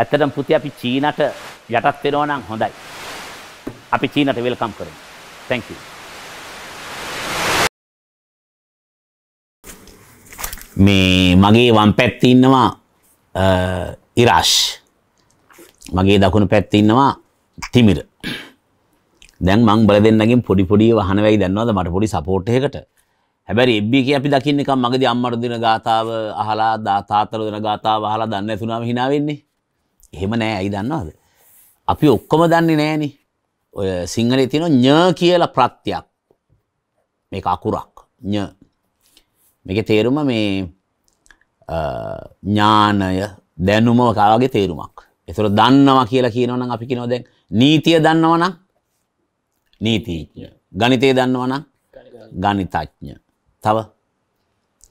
ඇත්තටම පුතේ අපි චීනට යටත් වෙනවා නම් හොඳයි. අපි චීනට වෙල්කම් කරමු. thank you. මේ මගේ වම් පැත්තේ ඉන්නවා ඉරාෂ්. මගේ දකුණු පැත්තේ ඉන්නවා තිමිර. දැන් මං බල දෙන්නගෙන් පොඩි පොඩි වහන වෙයි දන්නවද මට පොඩි සපෝට් එකකට. හැබැයි එබ්බි කිය අපි දකින්න නිකන් මගදී අම්මට දෙන ගාතාව අහලා තාත්තට දෙන ගාතාව අහලා දන්නේ නැතුණාම hina වෙන්නේ. එහෙම නෑ ඇයි දන්නවද? අපි ඔක්කොම දන්නේ නෑනේ. ඔය සිංහලේ තියෙන ඤ කියලා ප්‍රත්‍යක්. මේක අකුරක්. ඤ. මේකේ තේරුම මේ ඥානය දැනුම කාගේ තේරුමක්. ඒතර දන්නවා කියලා කියනවනම් අපි කියනවා දැන් නීතිය දන්නවනම් නීතිඥ. ගණිතය දන්නවනම් ගණිතඥ. තව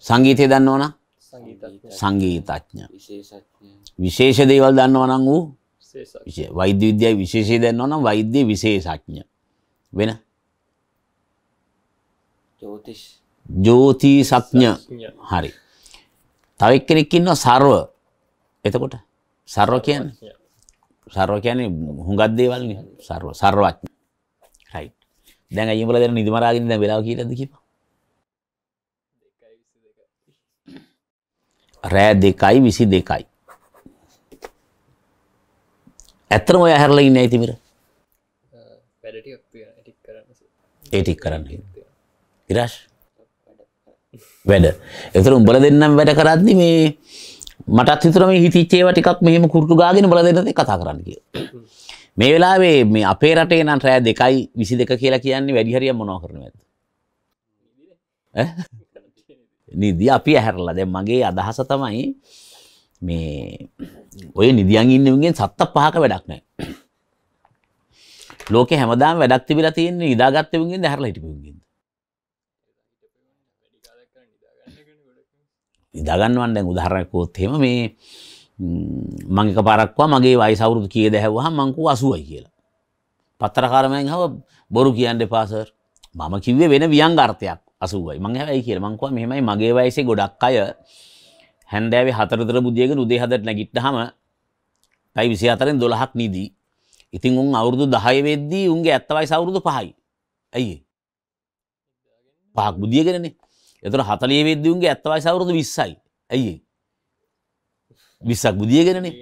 සංගීතය දන්නවනම් සංගීතඥ. විශේෂ දේවල් දන්නවනම් වූ වෛද්‍ය විද්‍යාවේ විශේෂය දන්නවනම් වෛද්‍ය විශේෂඥ. වෙන ජෝතිසඥ හරි. තව එක්කෙනෙක් ඉන්නවා සර්ව. එතකොට සර්ව කියන්නේ සර්ව කියන්නේ හුඟක් දේවල්. සර්ව සර්වඥ. රයිට්. දැන් අයියඹල දැන් නිදිමරාගෙන දැන් වෙලාව කීයටද කියපන්. රෑ දෙකයි විසි දෙකයි. ඇත්තම ඔය හැරලා ඉන්නේ ඇයි තිමිර? ඒ ටික කරන්න. ඉරාෂ් වැඩ. ඒතර උඹල දෙන්නම් වැඩ කරද්දි මේ මටත් හිතුණා මේ හිතිච්ච ඒවා ටිකක් මෙහෙම කුරුටු ගාගෙන උඹල දෙන්නත් කතා කරන්න කියලා. මේ වෙලාවේ මේ අපේ රටේ නම් රෑ දෙකයි විසි දෙක කියලා කියන්නේ වැඩි හරියක් මොනව කරනවද? නිදි අපි ඇහැරලා දැන් මගේ අදහස තමයි මේ ඔය නිදියන් ඉන්නවගෙන් සත්ත පහක වැඩක් නැහැ. ලෝකේ හැමදාම වැඩක් තිබිලා තියෙන්නේ නිදාගත්තෙවුන්ගෙන් ඇහැරලා හිටපෙවුන්ගෙන්. නිදාගන්නවන් දැන් උදාහරණයක් වුවොත් එහෙම මේ මං එකපාරක් කිව්වා මගේ වයස අවුරුදු කීයද ඇහුවහම මං කිව්වා 80යි කියලා. පත්තරකාරමෙන් අහුව බොරු කියන්න එපා සර්. මම කිව්වේ වෙන ව්‍යංගාර්ථයක් 80යි. මං හැබැයි කියලා මං කිව්වා මෙහෙමයි මගේ වයසේ ගොඩක් අය හැන්දෑවේ 4 දර බුදියගෙන උදේ 7ට නැගිට්ටාම පැය 24න් 12ක් නිදි. ඉතින් උන් අවුරුදු 10 වෙද්දී උන්ගේ ඇත්ත වයස අවුරුදු 5යි. ඇයි ඒ? පහක් බුදියගෙනනේ. එතකොට 40 වෙද්දී උන්ගේ ඇත්ත වයස අවුරුදු 20යි. ඇයි ඒ? 20ක් බුදියගෙනනේ.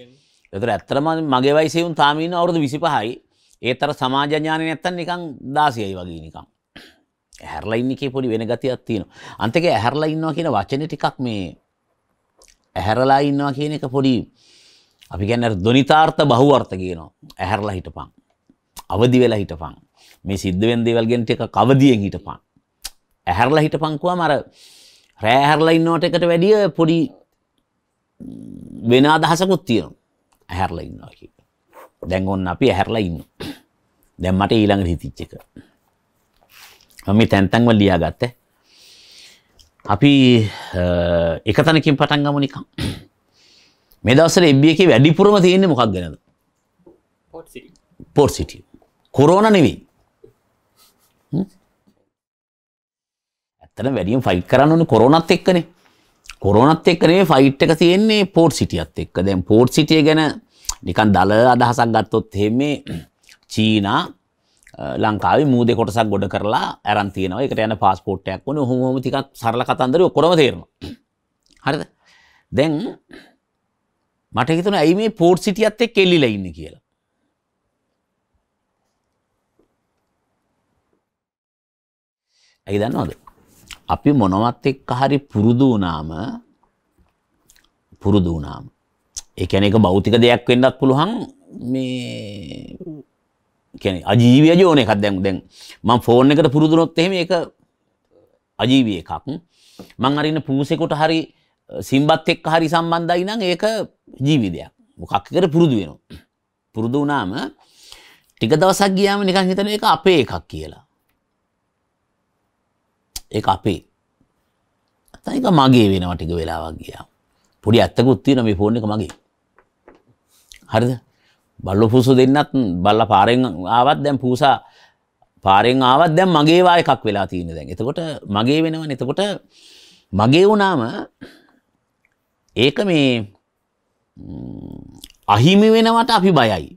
එතකොට ඇත්තටම මගේ වයසේ උන් තාම ඉන්න අවුරුදු 25යි. ඒත් අර සමාජ ඥානෙ නැත්තම් නිකන් 16යි වගේ නිකන්. ඇහැරලා ඉන්න එකේ පොඩි වෙන ගතියක් තියෙනවා. අන්තික ඇහැරලා ඉන්නවා කියන වචනේ ටිකක් මේ ඇහැරලා ඉන්නවා කියන එක පොඩි අපි කියන්නේ ධනිතාර්ථ බහුවර්ථ කියනවා. ඇහැරලා හිටපන්. අවදි වෙලා හිටපන්. මේ සිද්ධ වෙන දේවල් ගැන ටිකක් අවදියෙන් හිටපන්. ඇහැරලා හිටපන් කිව්වම අර රෑ ඇහැරලා ඉන්නවට එකට වැඩිය පොඩි වෙන අදහසකුත් තියෙනවා. ඇහැරලා ඉන්නවා කියන. දැන් ඔන්න අපි ඇහැරලා ඉන්නවා. දැන් මට ඊළඟට හිතිච්ච එක. මම මේ තැන් තැන් වල ලියාගත්තේ. අපි එක තැනකින් පටන් ගමු නිකන්. මේ දවස්වල FB එකේ වැඩිපුරම තියෙන්නේ මොකක් ගැනද? පොට් සිටි පෝට් සිටි. කොරෝනා නෙවෙයි. ඇත්තටම වැඩියෙන් ෆයිට් කරන්න ඕනේ කොරෝනාත් එක්කනේ. කොරෝනත් එක්ක නෙවෙයි ෆයිට් එක තියෙන්නේ පෝට් සිටියත් එක්ක. දැන් පෝට් සිටිය ගැන නිකන් දල අදහසක් ගත්තොත් එහෙම චීනා ලංකාවේ මූදේ කොටසක් ගොඩ කරලා අරන් තියෙනවා. ඒකට යන පාස්පෝර්ට් එකක් ඕනේ. ඔහොම ඔහොම ටිකක් සරල කතන්දරේ ඔක්කොම තේරෙනවා. හරිද? දැන් මට හිතුණා ඇයි මේ පෝට් සිටියත් එක්ක එල්ලිලා ඉන්නේ කියලා. ඇයි දන්නවද? අපි මොනවත් එක්ක හරි පුරුදු වුණාම පුරුදු වුණාම ඒ කියන්නේ ඒක භෞතික දෙයක් වෙන්නත් පුළුවන් මේ කියන්නේ අජීවීය ජෝන එකක්. දැන් දැන් මම ෆෝන් එකට පුරුදු වුණොත් එහෙම ඒක අජීවී එකක්. මං අරින්න පූසෙකුට හරි සිම්බත් එක්ක හරි සම්බන්ධයි නම් ඒක ජීවි දෙයක්. මොකක් එකට පුරුදු වෙනවා පුරුදු වුණාම ටික දවසක් ගියාම නිකන් හිතන එක අපේ එකක් කියලා. ඒක අපේ. ඒක මගේ වෙනවා ටික වෙලාවක් ගියා පොඩි ඇත්තකුත් තියෙන මේ ෆෝන් එක මගේ. හරිද? බල්ලෝ පූසු දෙන්නත් බල්ල පාරෙන් ආවත් දැන් පූසා පාරෙන් ආවත් දැන් මගේ වා එකක් වෙලා තියෙන දැන්. එතකොට මගේ වෙනවනේ. එතකොට මගේ වුණාම ඒක මේ අහිමි වෙනවට අපි බයයි.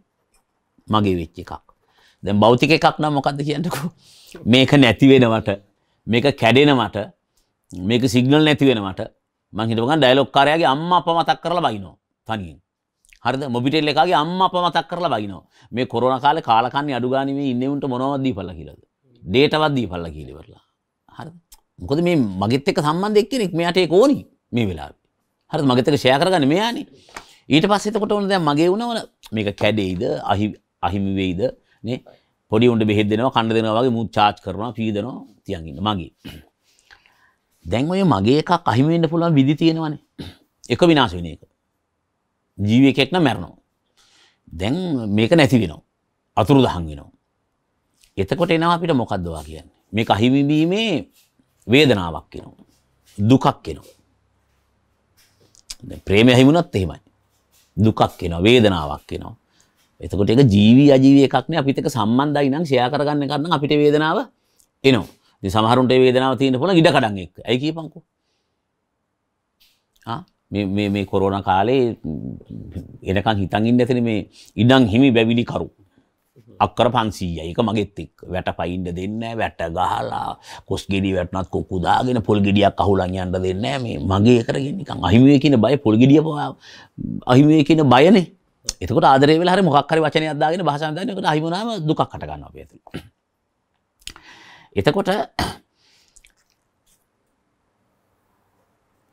මගේ වෙච්ච එකක්. දැන් භෞතික එකක් නම් මොකක්ද කියන්නකෝ? මේක නැති වෙනවට මේක කැඩෙනවට මේක සිගනල් නැති වෙනවට මං හිතපුවා ඩයලොග් කාරයාගේ අම්මා අප්පා මතක් කරලා බයිනවා. තනියෙන්. හරිද? මොබිටෙල් එකගේ අම්මා අප්පා මතක් කරලා බයිනවා. මේ කොරෝනා කාලේ කාලකන්ණි අඩු ගානේ මේ ඉන්නේ උන්ට මොනවද දීපල්ලා කියලාද ඩේටාවක් දීපල්ලා කියලා ඉවරලා. හරිද? මොකද මේ මගෙත් එක්ක සම්බන්ධ එක්කෙනෙක් මෙයාට ඒක ඕනි මේ වෙලාවේ. හරිද? මගෙත් එක්ක ෂෙයා කරගන්න මෙයානේ. ඊට පස්සේ එතකොට ඕන දැන් මගේ වුණවල මේක කැඩෙයිද? අහි අහිමි වෙයිද? නේ? පොඩි උන්ට බෙහෙත් දෙනවා කන්න දෙනවා වගේ මූ චාර්ජ් කරනවා ෆී දෙනවා තියන් ඉන්න. මගේ. දැන් ඔය මගේ එකක් අහිමි වෙන්න පුළුවන් විදි තියෙනවනේ. එක විනාශ වෙන එක. ජීවියෙක් නම් මැරෙනවා. දැන් මේක නැති වෙනවා. අතුරු දහන් වෙනවා. එතකොට එනවා අපිට මොකක්ද වා කියන්නේ? මේක අහිමි වීමේ වේදනාවක් එනවා. දුකක් එනවා. දැන් ප්‍රේමය අහිමුණත් එහෙමයි. දුකක් එනවා වේදනාවක් එනවා. එතකොට ඒක ජීවි අජීවී එකක් නේ. අපිත් එක්ක සම්බන්ධයි නම් ෂෙයා කරගන්න එකක් නම් අපිට වේදනාව එනවා. ඉතින් සමහරුන්ට ඒ වේදනාව තියෙන පුළුවන් ඉඩ කඩන් එක්ක. ඇයි කියපන්කෝ? ආ? මේ මේ මේ කොරෝනා කාලේ එනකන් හිතන් ඉන්න ඇතනේ මේ ඉඩම් හිමි බැවිලි කරු. අක්කර 500යි ඒක මගෙත් එක්ක. වැට පයින්න දෙන්නේ නැහැ වැට ගහලා කොස් ගෙඩි වැටුණත් කොක්කු දාගෙන පොල් ගෙඩියක් අහුලන් යන්න දෙන්නේ නැහැ. මේ මගේ කරගෙන නිකන් අහිමි වේ කියන බය පොල් ගෙඩිය පවා අහිමි වේ කියන බයනේ. එතකොට ආදරේ වෙලා හරි මොකක් හරි වචනයක් දාගෙන භාෂාවෙන් දාගෙන ඒකට අහිමි වුණාම දුකක් හට ගන්නවා අපි ඇතුළේ. එතකොට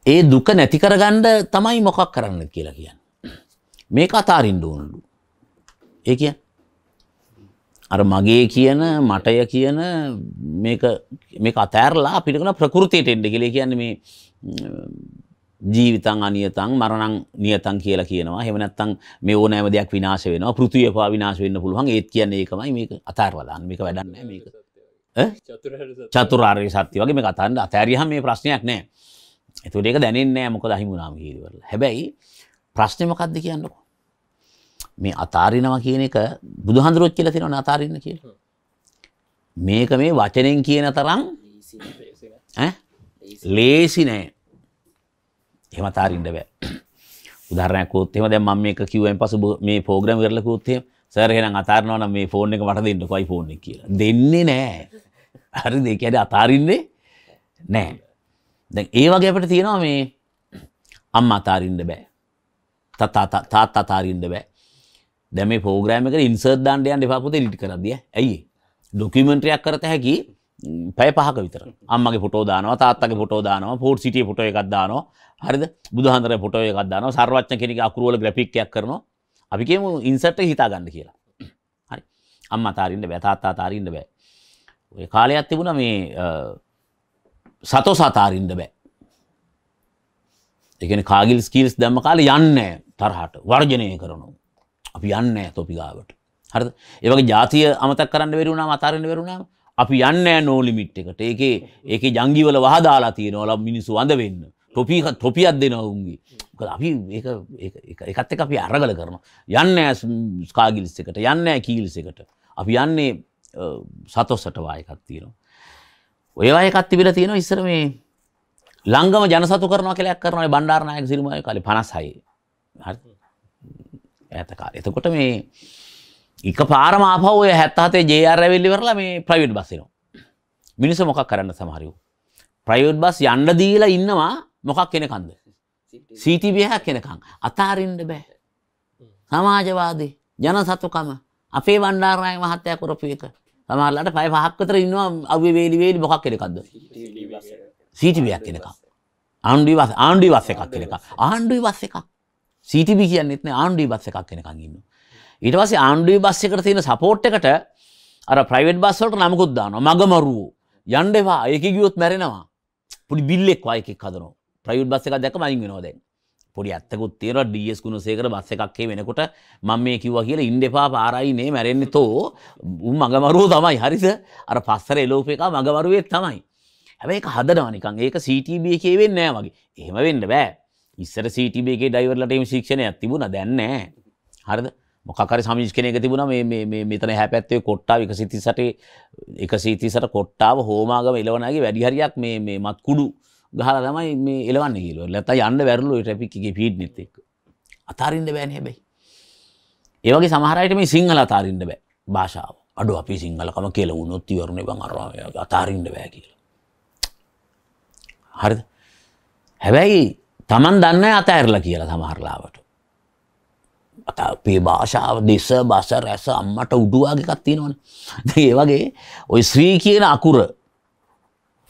ඒ දුක නැති කරගන්න තමයි මොකක් කරන්න කියලා කියන්න. මේක අතාරින්න ඕනලු. ඒ කිය අර මගේ කියන මටය කියන මේක අතෑරලා අපිටකන ප්‍රකෘතියට එන්ඩ කියලේ. කියන්න මේ ජීවිතන් අනියතන් මරණං නියතන් කියලා කියනවා. හෙමනත්තන් මේ ඕනෑම දෙයක් විනාශ වෙන පෘතිය පා විනාශ වෙන්න පුළුවන්. ඒත් කියන්න ඒකමයි මේක අතාර්වදාන්න මේක වැඩන්න මේක. චතුරාර්ය සත්‍ය. වගේ මේ කතන්න අතෑරියහම මේ ප්‍රශ්නයක් නෑ එතුට ඒක දැනෙන්නේ මොක දහිමුණනාම හිරිවරල හැබැයි ප්‍රශ්නමකක්ද කියන්නකෝ? මේ අතාරිනවා කියන එක බුදුහන්දුරොත් කියල තිෙනවන අතාරන්න කිය මේක මේ වචනෙන් කියන තරම් ලේසි නෑ එම අතාරින්ට බෑ. උදරනයකොත් එම දැ ම මේ කිවෙන් පසු මේ පෝග්‍රම කරලකුත්තේ සරහෙන අතාරනවන මේ ෆෝර්න එක මට දෙන්න කොයි ෆෝර්න කියලා. දෙන්නේ නෑ. හරි දෙකැට අතාරින්නේ නෑ දැ ඒ වගේ අපට තියෙනවා මේ අම්ම අතාරින්ට බෑ. තාත් අතාරින්ට බෑ. දැම පෝග්‍රෑම එක ඉන්සර් දාන්ඩයන් දෙපාපුත ලිටි කරදිය ඇයි ඩොකිමෙන්ට්‍රයක් කරත හැකි පැය පහක විතර. අම්මගේ පොටෝ දානවා තාත්තගේ පොටෝ දානවා පෝට් සිටිය පොට එකක් දානවා. හරිද? බුදුහන්දර පොටෝ එකක් දානවා. සර්වච්ච කෙනෙක අකුරුවල ග්‍රපික්යක් කරනවා. අපිකේම ඉන්සර්ට හිතා ගන්න කියලා. හරි. අම්ම අතාරින්ට බෑ තාත්තා අතාරින්ට බෑ. ඔය කාලයක් තිබුණ මේ සතෝ සතාරින්ට බෑ. එකන කාගිල් ස්කිල්ස් දැම්ම කාල යන්න තරහට වර්ජනය කරනු අපි යන්න තොපිගාවට හරද? ඒවගේ ජාතිය අමතක් කරන්න වෙරුණා අතාරන්න වෙරුණාම අපි යන්න නෝලිමිට් එකට. ඒක ඒක ජංගිවල වහදාලා තියෙනවල මිනිස්සු අඳ වෙන්න. ටොපි ටොපියක් දෙනවුන්ගේ අපි එකත් එක අපි අරගල කරන යන්න ස්කාගිලිස් එකට යන්න කීලිස එකට. අපි යන්නේ සතොස්සට වායකත් තියෙනවා. ඔයවා එකත් තිබිල තියෙන ඉස්සර මේ ලංගම ජනසතු කරන කලයක් කරන බණ්ඩාරනායක සිරිමය කල පනස්හයි ඇතකාල එතකොට මේ එක පාරමාපවය හැත්තහතේ ජේආරැවෙල්ලි කරලා මේ ප්‍රයිවට් බස්සනවා මිනිස මොකක් කරන්න සමහරයු ප්‍රයිවට් බස් යන්ඩ දීලා ඉන්නවා මොකක් කෙනකන්ද? සීතිබියහක් කෙනකං අතාරින්ට බෑ. සමාජවාදී ජන සතුකම අපේ වණ්ඩාරණය මහත්තය කොරපු එක. සමහරලට පය පහක්කතර ඉන්නවා අව්‍ය වේලි වේලි මොකක් කෙනෙකක්ද සීටිබියක් කෙනක ආණ්ඩුව ආණ්ඩුව වස්ස එකක් කෙනෙක ආණ්ඩුව වස්ස එකක්. සීටිබි කියන්නෙත් ආණ්ඩුව බස්ස එකක් කෙනකං ඉන්න ඊට පස්සේ ආණ්ඩුව බස් එකට තියෙන සපෝට් එකට අර ප්‍රයිවට් බස්වලට නමකුත් දානවා. මගමරුවෝ. යන්ඩවා ඒක ගියොත් මැරෙනවා. පුඩි බිල්ලෙක් වායකෙක් හදනවා. ප්‍රයිවට් බස් එකක් දැක මයින් වෙනවා දැන්. පොඩි ඇත්තකුත් තේර ඩස් කුණු සේකර බස්ස එකක්ේ වෙනකොට මම මේ කිව්ව කියල ඉන්ඩපා පාරයිනේ මැරෙන්නේ තෝ. උන් මගමරුව තමයි. හරිස අර පස්සර එලෝප එක මගවරුවෙක් තමයි. හැබැයි හදනවනිකන් ඒක CTB එකේ වෙන්නේ නෑ වගේ. එහෙම වෙන්න බෑ. ඉස්සර CTB එකේ ඩයිවර්ලට එම් ශික්ෂණයක් තිබුණා. දැන් නෑ හරිද? මොකක්හරි සමිෂ්කනයක තිබුණ මේ මෙතන හැපැත්තේ කොට්ටාව එක සිතිසට එක සීතිසට කොට්ටාව හෝමාගම එලවනගේ වැඩිහරියක් මේ මත් කුඩු ගහල තමයි මේ එලවන්න කියල. ලැත යන්න වැරලු ටැපික්ගේ පිට් නෙත් එක්. අතාරින්ට බෑන හැබැයි. ඒවගේ සමහරයට මේ සිංහල අතාරින්ට බෑ භාෂාව. අඩු අපි සිංහලකම කියල උනොත් ඉවරණ බං අරවාය අතාරින්ට බෑ කියල. හරිද? හැබැයි තමන් දන්න අතඇරලා කියලා සමහරලාවට අත අපේ භාෂාව දෙස බස රැස අම්මට උඩුවාගේ කත්තිනවන ඒ වගේ ඔය ශ්‍රී කියන අකුර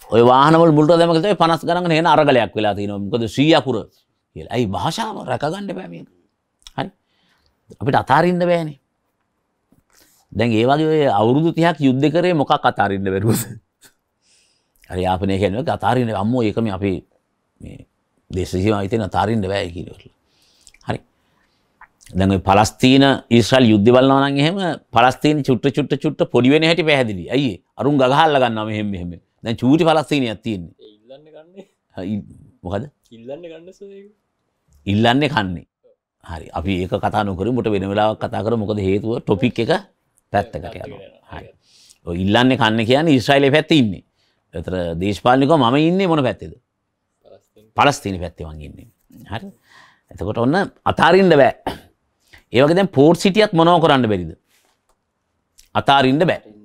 ඔය වාහනවල මුල්ට දැමකත පනස් ගරන්න හෙන අරගලයක් වෙලා තින මොකද ශ්‍රී අකුර කියලා. ඇයි භාෂාව රැකගණ්ඩ පැමිය හරි. අපිට අතාරින්න බෑනේ. දැන් ඒ වගේ ඔය අවුරුදු තිහක් යුද්ධ කරේ මොකක් අතාරින්න බැරුවද? හරි යාපනය කියනව අතාරින්න අම්මෝ ඒකම අපි දේශසීම අයිතන අතාරින්න බෑ කියනවල හරි. දැන් ඔය පලස්තීන ඊශ්‍රල් යුද්ධ බලනවනම් එහෙම පලස්තීන චුට්ට චුට්ට චුට්ට පොඩි වෙන හැටි පැහැදිලි අයියේ අරුන් ගහල්ල ගන්නවා මෙහෙම මෙහෙම. දැන් චූටි පලස්තීනයක් තියෙන්නේ. ඒ ඉල්ලන්න ගන්න හයි, මොකද? ඉල්ලන්න කන්නේ හරි අපි ඒක කතා නොකර මුට වෙන වෙලාවක් කතා කර මොකද හේතුව ටොපික් එක පැත්තකට යනවා. හරි. ඉල්ලන්නේ කන්න කියන්නේ ඊශ්‍රායලයේ පැත්තේ ඉන්නේ. එතර දේශපාලනිකව මම ඉන්නේ මොන පැත්තේද? පලස්තින්. පලස්තීන පැත්තේ මං ඉන්නේ. හරි. එතකොට ඔන්න අතාරින්න බෑ. ඒ වගේ දැන් පෝර්ට් සිටියත් මොනව කරන්න බැරිද? අතාරින්න බෑ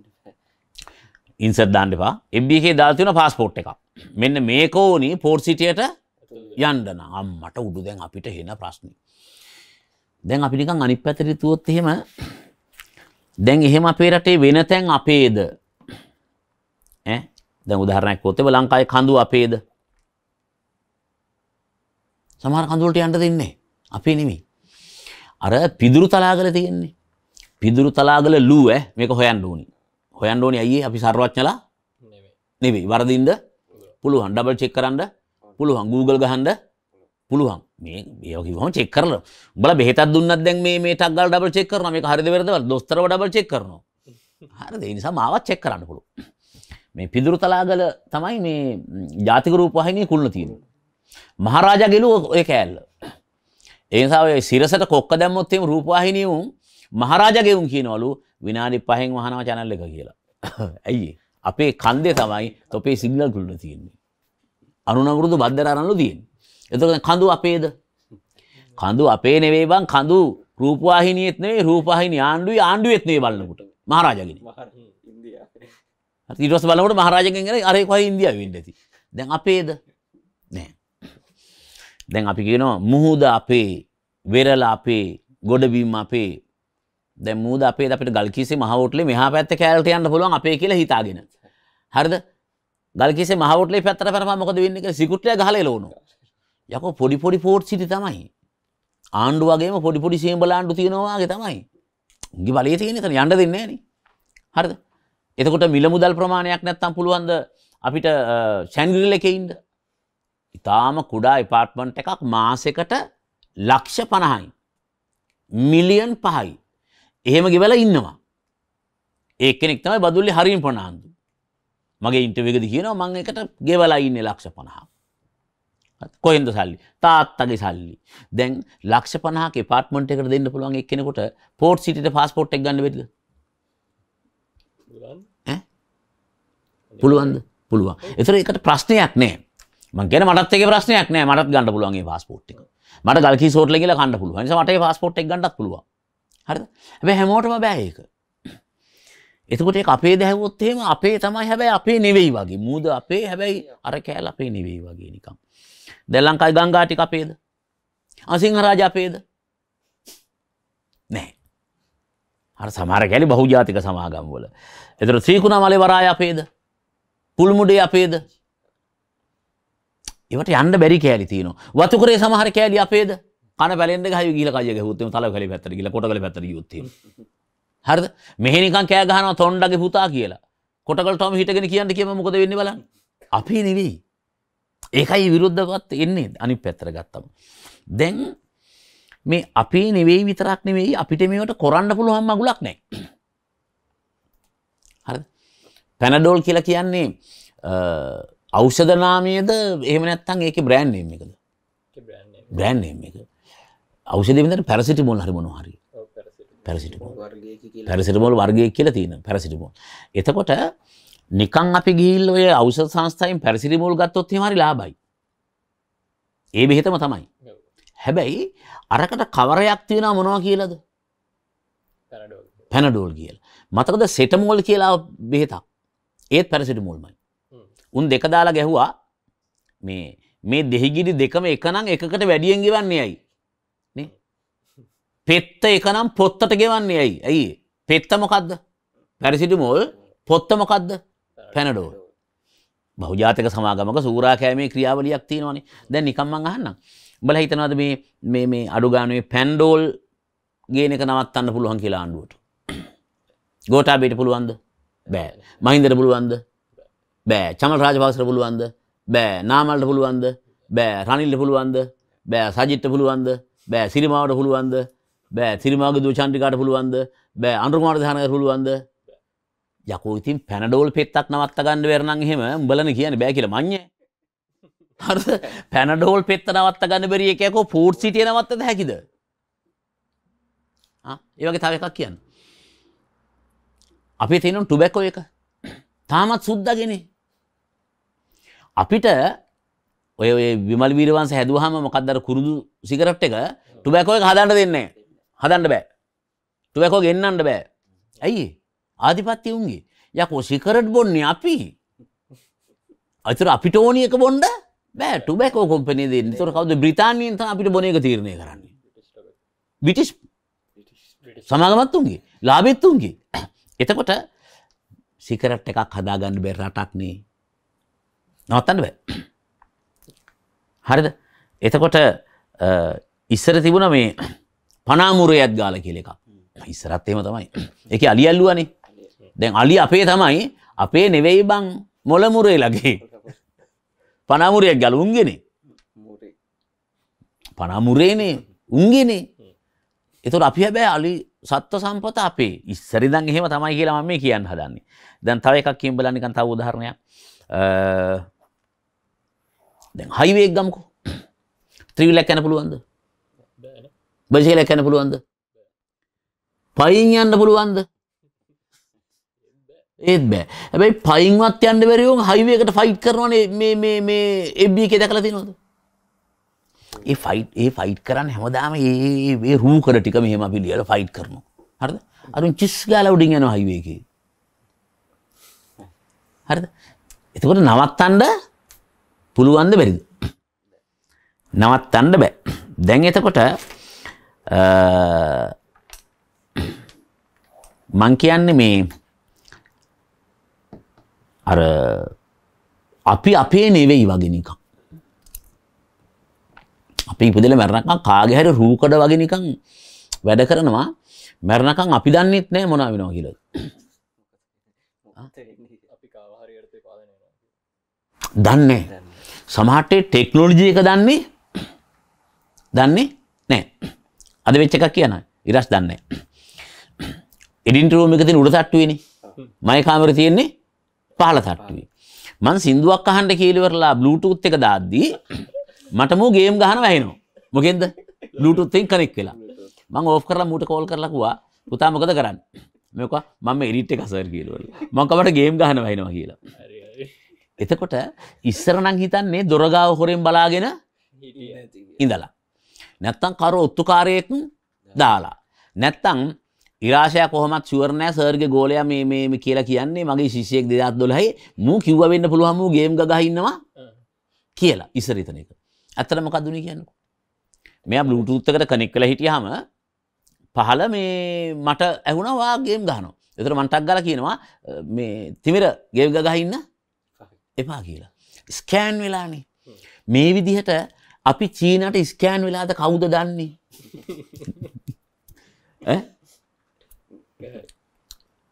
ඉන්සර් දාන්න එපා. FB එකේ දාලා තියෙන පාස්පෝර්ට් එකක්. මෙන්න මේක ඕනි පෝර්ට් සිටියට යන්න නම්. අම්මට උඩු දැන් අපිට හෙන ප්‍රශ්නේ. දැන් අපි නිකන් අනිත් පැත්තට හිතුවොත් එහෙම දැන් එහෙම අපේ රටේ වෙන තැන් අපේද? ඈ? දැන් උදාහරණයක් කිව්වොත් එබ ලංකාවේ කඳු අපේද? සමහර කඳු වලට යන්න දෙන්නේ නැහැ. අපේ නෙමෙයි. අර පිදුරු තලාගල තියෙන්නේ. පිදුරු තලාගල ලූ ඈ මේක හොයන්න ඕනි. හොයන්න ඕනි අයියේ අපි නෙමේ නෙවෙයි වරදින්ද? පුළුවන්. ඩබල් චෙක් කරන්න? පුළුවන්. Google ගහන්න? පුළුවන්. මේ ඒක කිව්වම චෙක් කරලා. උඹලා බෙහෙතක් දුන්නත් දැන් මේ මේ ටක් ගාලා ඩබල් චෙක් කරනවා. මේක හරිද වැරදිද දොස්තරව ඩබල් චෙක් කරනවා. හරිද? ඒ නිසා මාවත් චෙක් කරන්න පුළුවන්. මේ පිදුරු තලාගල තමයි මේ ම්, ජාතික රූපවාහිනියේ කුල්න තියෙන්නේ. මහරජා ගෙලුව ඔය කෑල්ල. ඒ නිසා ඔය සිරසට කොක්ක දැම්මොත් එහෙම රූපවාහිනිය උන් මහරජා ගෙවුන් කියනවලු විනාඩි 5න් වහනවා channel එක කියලා. ඇයි? අපේ කන්දේ තමයි තොපේ සිග්නල් කුල්න තියෙන්නේ. අනුනගුරුදු බද්දර අරන්ලු තියෙන්නේ. එතකොට කඳු අපේද? කඳු අපේ නෙවෙයි බං කඳු රූපවාහිනියෙත් නෙවෙයි රූපවාහිනිය ආණ්ඩුවේ ආණ්ඩුවෙත් නෙවෙයි බලනකොට. මහරජාගෙනි මහර ඉන්දයා ඊට පස්සේ බලනකොට මහරජාගෙන් කියන අර කොහේ ඉන්දියාවේ වෙන්න ඇති. දැන් අපේද? නෑ. දැන් අපි කියනවා මුහුද අපේ වෙරළ අපේ ගොඩබිම් අපේ දැන් මුහුද අපේ අපිට ගල්කිස්සේ මහ හෝටලේ මෙහා පැත්තේ කෑල්ලට යන්න පුළුවන් අපේ කියලා හිතාගෙන. හරිද? ගල්කිස්සේ මහ හෝටලේ පැත්තට පැනපම මොකද වෙන්නේ කියලා සිකුට්ටය ගහලා එලවනවා යකෝ පොඩි පොඩි පෝට් සිටි තමයි. ආණ්ඩු වගේම පොඩි පොඩි සේම්බල ආණ්ඩු තියෙනවා වගේ තමයි. උන්ගේ බලය තියෙන එතන යන්න දෙන්නේ නැහැ නේ හරිද? එතකොට මිල මුදල් ප්‍රමාණයක් නැත්තම් පුළුවන්ද අපිට ෂැන්ග්‍රිල් එකේ ඉන්න? ඉතාම කුඩා එපාර්ට්මන්ට් එකක් මාසෙකට ලක්ෂ පණහයි මිලියන් පහයි. එහෙම ගෙවල ඉන්නවා. ඒ කෙනෙක් තමයි බදුල්ලි හරිම් ප්‍රනාන්දු මගේ ඉන්ටවේගද කියනවා මං එකට ගෙවලා ඉන්න ලක්ෂ පණහා කොහෙන්ද සල්ලි? තාත්තගේ සල්ලි. දැන් ලක්ෂ පනහක පාට්මට එකට දෙන්න පුළුවන් එක්කෙනෙකුට පෝට් සිට පස්පෝට් එක් ගන්න වෙද පුළුවන්ද? පුළුවන්. එතර එකට ප්‍රශ්නයක් නෑ. මංගෙන මටත් එක ප්‍රශ්නයක් නෑ. මටත් ගන්න පුළුවන්ගේ පස්පෝට් එක. මට ගල්කි සෝට්ල කියලා කන්න පුළුවන්. නිසා මට පස්පෝට් එක් ගන්නත් පුළුවන් හරිද? හැබැයි හැමෝටම බෑ ඒක. එතකොට ඒක අපේ දැහැවොත් එහෙම අපේ තමයි හැබැයි අපේ නෙවෙයි වගේ. මූද අපේ හැබැයි අර කෑල් අපේ නෙවෙයි වගේ නිකම් දැන් ලංකාවේ ගංගා ටික අපේද? අසිංහරාජ අපේද? නෑ. අර සමහර කැලි බහුජාතික සමාගම් වල. එතකොට ත්‍රිකුණාමලේ වරාය අපේද? පුල්මුඩේ අපේද? ඒවට යන්න බැරි කෑලි තියෙනවා. වතුකරේ සමහර කෑලි අපේද? කන පැලෙන්ද ගහයි ගිහලා කය ගහුවොත් එම තල කැලේ පැත්තට ගිහලා කොටකල පැත්තට ගියොත් එහෙම. හරිද? මෙහෙ නිකන් කෑ ගහනවා තොණ්ඩගේ පුතා කියලා. කොටකල ටොම හිටගෙන කියන්න කියම මොකද වෙන්නේ බලන්න. අපි නෙවෙයි. ඒකයි විරුද්ධවත් එන්නේ. අනිත් පැත්තට ගත්තම. දැන් මේ අපේ නෙවෙයි විතරක් නෙවෙයි අපිට මේවට කරන්න පුළුවන් මගුලක් නැහැ. හරිද? පැනඩෝල් කියලා කියන්නේ ඖෂධ නාමයේද? එහෙම නැත්නම් ඒකේ බ්‍රෑන්ඩ් නේම් එකද? බ්‍රෑන්ඩ් නේම් එක විතර පැරසිටිමෝල් හරි මොනවා හරි. පැරසිටිමෝල්. වර්ගයක් කියලා. තියෙනවා පැරසිටිමෝල්. එතකොට නිකන් අපි ගිහිල්ලා ඔය ඖෂධ සංස්ථාවෙන් පැරසිටිමෝල් ගත්තොත් හරි ලාභයි. ඒ බෙහෙතම තමයි. හැබැයි අරකට කවරයක් තියෙනවා මොනවා කියලාද? පැනඩෝල් කියල. මතකද සෙටමෝල් කියලා බෙහෙතක්? ඒත් පැරසිට මුල්මයි. උන් දෙක දාලා ගැහුවා. මේ මේ දෙහිගිරි දෙකම එකනම් එකකට වැඩියෙන් ගෙවන්නේ ඇයි. නේ? පෙත්ත එකනම් පොත්තට ගෙවන්නේ ඇයි? ඇයි? පෙත්ත මොකක්ද පැරසිටි මෝල් පොත්ත මොකක්ද පැනඩෝල්. බහුජාතක සමාගමක සූරා කෑමේ ක්‍රියාවලියක් තියෙනවානේ. දැන් නිකම්මං අහන්නම් බල හිතනවද මේ මේ මේ අඩුගානුවේ පැන්ඩෝල් ගේනක නවත්තන්න පුළුවන් කියලා ආණ්ඩුවට? ගෝටාබේට පුළුවන්ද? බෑ. මහින්දට පුළුවන්ද? බෑ. චමල් රාජපාසර පුළුවන්ද? බෑ. නාමල්ට පුළුවන්ද? බෑ. රනිල්ට පුළුවන්ද? බෑ. සජිත්ත පුළුවන්ද? බෑ. සිරිමාවට පුළුවන්ද? බෑ සිරිමාග දූචන්ටිකාට පුළුවන්ද? බෑ අන්රුමාර්ධ දහනක පුළුවන්ද? යකෝ ඉතින් පැනඩෝල් පෙත්තක් නවත්ත ගන්න වෙරනං එහෙම උඹලන කියන බෑ කියලා මඤ්ඤ හරිද? පැනඩෝල් පෙත්ත නවත්ත ගන්න බැරි එකකෝ ෆූඩ් සිටිය නවත්තද හැකිද? ආ ඒ වගේ තව එකක් කියන්න. අපේ තියෙන ටුබැකෝ එක තාමත් සුද්දාගෙන අපිට ඔය ඔය විමල් වීරවංශ හැදුවාම මොකක්ද අර කුරුදු සිගරට් එක ටුබැකෝ එක හදන්න දෙන්නේ. නැහැ. හදන්න බෑ. ටුබැකෝ ගෙන්න්නන්න බෑ. ඇයි? ආධිපත්ති උන්ගේ. යකෝ සිකරට් බොන්නේ අපි? අතුර අපිට ඕනි එක බොන්ඩ බෑ. ටුබැකෝ කොම්පනී දෙන්න. තොර කවද බ්‍රතාානීන්ත අපිට බොන එක තීරණය කරන්නේ? බිටිස් සමාගමත්තුන්ගේ ලාබෙත්තුන්ගේ එතකොට සිකරට් එකක් හදාගන්න බැ රටක්නේ නවත්තන්න බෑ. හරිද? එතකොට ඉස්සර තිබුණ මේ පනාමුරයත් ගාල කියල එකක්. ඉස්සරත් එම තමයි. එක අලි අල්ලුවනේ. දැන් අලි අපේ තමයි. අපේ නෙවෙයි බං මොලමුරේ ලගේ පනාමුරයක් ගල උන්ගෙන. පනාමුරේනේ උන්ගෙනේ. එතුට අපි හැබැයි අලි සත්ව සම්පත අපේ. ඉස්සරිදන් එහෙම තමයි කියලා මේ කියන්න හදන්නේ. දැන් තව එකක් කියම් බලනිකන් තව උදාහරණයක්. දැන් හයිවේක් ගමකු. ත්‍රීවිලක් යැන පුළුවන්ද? බජලක් යැන පුළුවන්ද? පයින් යන්න පුළුවන්ද? ඒත් බෑ. හැබැයි පයින්වත් යන්න බැරිවුන් හයිවේකට ෆයිට් කරනවන මේ එබ්බි එක දැකල තිනොද ඒ ෆයිට් ඒ ෆයිට් කරන්න හැමදාම ඒ රූකර ටික මෙහෙම අපි ලියල ෆයිට් කරන හරිද? අරුන් චිස් ගාල උඩින් යන හයිවේක හරිද? එතකොට නවත්තන්ඩ පුළුවන්ද බැරිද? නවත්තන්ඩ බෑ. දැන් එතකොට මං කියන්නේ මේ අර අපි අපේ නෙවෙයි වගෙනකම් අපි ඉපදල මැරණකම් කාගෙ හැර රූකඩ වගෙනකම් වැඩ කරනවා. මැරණකම් අපි දන්නෙත් නෑ මොනා වෙනවා කියල. අපි කාවාහරියට පාලනය දන්නේ. සමහටේ ටෙක්නෝලජි එක දන්නේ. දන්නේ. නෑ අද වෙච්ච එකක් කියන ඉරස් දන්නේ. එඩින්ටරෝම එක තින් උඩ තට්ටුවනි. මය කාමර තියෙන්නේ පහල තට්ටුවේ. මන් සිින්දුවක් අහන්ට කියලිවරලා බ්ලුටුත් එක දාද්දී මටමූ ගේම් ගහන වැහෙනවා. මොකෙන්ද? බ්ලුටුත්තෙන් කනෙක් වෙලා. මං ඕෆ් කරලා මූට කෝල් කරලකුවා පුතා මොකද කරන්න? මේක මම එරිට් එකසර් කියලවල මංකමට ගේම් ගහන වහිනවා කියලා. එතකොට ඉස්සරනං හිතන්නේ දොරගාව හොරෙන් බලාගෙන ඉඳලා නැත්තං කර ඔත්තුකාරයෙක් දාලා. නැත්තං ඉරාශය කොහොමත් ශුවරණය සර්ග ගෝලය මේ මේ කියලා කියන්නේ මගේ ශිෂයෙක් දෙදත් දොලහයි මූ කිව්ව වෙන්න පුළුවහම ගේම් ගහින්නවා කියලා ඉසරිතන එක. ඇත්තට මොකක්දුන කියන්නක මෙයා බ්ලුටූත්තකට කනෙක් කළ හිටියහම පහල මේ මට ඇහුණවා ගේම් ගහන එතර මන්ටක් ගල කියනවා මේ තිමිර ගේව් ගහින්න එපා කියලා. ස්කෑන් වෙලානේ. මේ විදිහට අපි චීනට ස්කෑන් වෙලාද කවුද දන්නේ?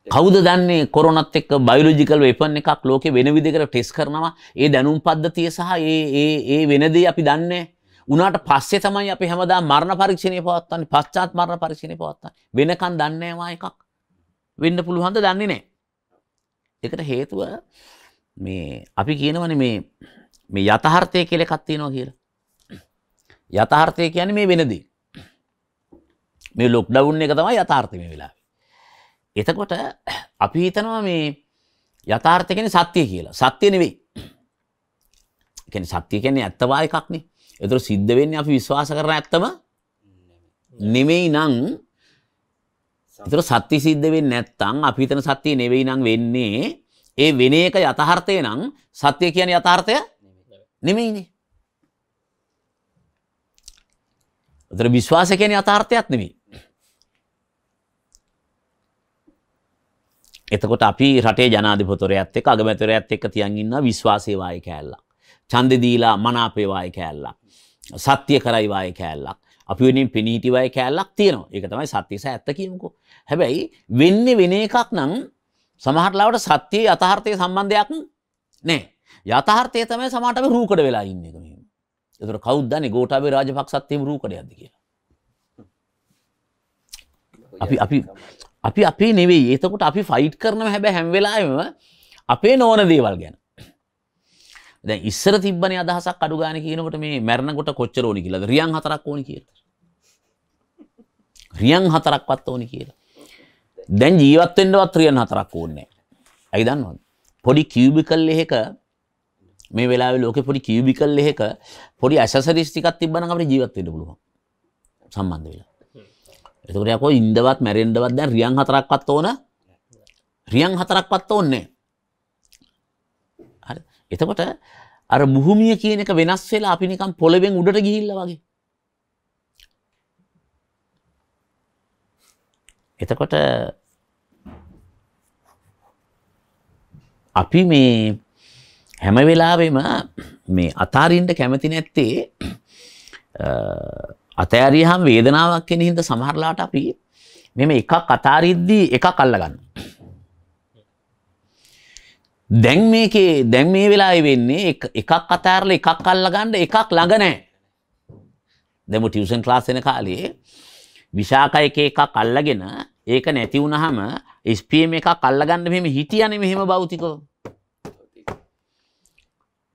කවුද දන්නේ කොරනත් එක් බයිලෝජිකල් වෙපන් එකක් ලෝක වෙන විදිකට ටෙස් කරනවා? ඒ දැනුම් පද්ධතිය සහ ඒ වෙනදේ අපි දන්න උනාට පස්සේ තමයි අපි හැමදා මරණ පරීක්ෂණය පවත්තන්න පශ්චාත් මරණ පරීක්ෂණය පවත්තන්න වෙනකන් දන්නේවා එකක්. වෙන්න පුළුවන්ද? දන්නේ නෑ එකට හේතුව මේ අපි කියනවන මේ මේ යතහර්ථය කියල කත්තියනවා කියලා. යතහර්ථය කියන මේ වෙනදී. මේ ලොක් ඩවුන් එක තමයි යථාර්ථය මේ වෙලා එතකොට අපි හිතනවා මේ යථාර්ථකෙන සත්‍යය කියලා. සත්‍යය නෙවෙයි. එකන සත්‍යය කියන්නේ ඇත්තවා එකක්නේ එතුර සිද්ධ වෙන්නේ අපි විශ්වාස කරන ඇත්තම නෙමෙයි නං ඒතර සත්‍ය සිද්ධ වෙන්නේ නැත්නම් අපි හිතන සත්‍ය නෙවෙයි නම් වෙන්නේ. ඒ වෙන එක යථාර්ථය නම් සත්‍ය කියන්නේ යථාර්ථය නෙමෙයිනේ. ඒතර විශ්වාසය කියන්නේ යථාර්ථයක් නෙමෙයි. එතකොට අපි රටේ ජනාධිපතිවරයාත් එක්ක අගමැතිවරයාත් එක්ක තියන් ඉන්නවා විශ්වාසයේ වායි කෑල්ලක්. ඡන්දෙ දීලා මනාපේ වායි කෑල්ලක්. සත්‍ය කරයි වායි කෑල්ලක්. අපි වෙනින් පෙනී හිටි වායි කෑල්ලක් තියෙනවා. ඒක තමයි සත්‍ය සහ ඇත්ත කියමුකෝ. හැබැයි වෙන්නේ වෙන එකක් නම් සමහර ලාවට සත්‍යයේ යථාර්ථයේ සම්බන්ධයක් නැහැ. යථාර්ථය තමයි සමහරට අපි රූකඩ වෙලා ඉන්නේ එක මෙහෙම. ඒතර කවුද දන්නේ ගෝඨාභය රාජපක්ෂත් එහෙම රූකඩයක්ද කියලා. අපි අපි අපි අපේ නෙවෙයි එතකොට අපි ෆයිට් කරනව හැබැයි හැම වෙලාවෙම අපේ නොවන දේවල් ගැන. දැන් ඉස්සර තිබ්බනේ අදහසක් අඩු ගානේ කියනකොට මේ මැරෙනකොට කොච්චර ඕනි කියලාද? රියන් හතරක් ඕනි කියලා. රියන් හතරක්වත් ඕනි කියලා. දැන් ජීවත් වෙන්නවත් රියන් හතරක් ඕනේ නැහැ. ඇයි දන්නවද? පොඩි කියුබිකල් එකක මේ වෙලාවේ ලෝකේ පොඩි කියුබිකල් එකක පොඩි ඇසසරිස් ටිකක් තිබ්බනම් අපිට ජීවත් වෙන්න පුළුවන්. සම්බන්ධ වෙලා. එතකොට යකෝ ඉන්දවත් මැරෙන්නවත් දැන් රියන් හතරක්වත් ඕන රියන් හතරක්වත් ඕනේ හරි එතකොට අර භූමිය කියන එක වෙනස් වෙලා අපි නිකන් පොළවෙන් උඩට ගිහිල්ලා වගේ එතකොට අපි මේ හැම වෙලාවෙම මේ අතාරින්ට කැමති නැත්තේ අතෑරියහම් වේදනාවක් කෙන හින්ද සමහරලාට අපි මෙම එකක් අතාරිද්දී එකක් අල්ලගන්න. දැන් මේකේ දැන් මේ වෙලා වෙන්නේ එකක් අතාරල එකක් අල්ලගන්න එකක් ළඟ නෑ. දෙම ටියවසන් ක්ලාසෙන කාලේ විශාක එක එකක් අල්ලගෙන ඒක නැති වුණහම ස්පම් එකක් අල්ලගන්න මෙම හිටියන මෙහෙම බෞතිකෝ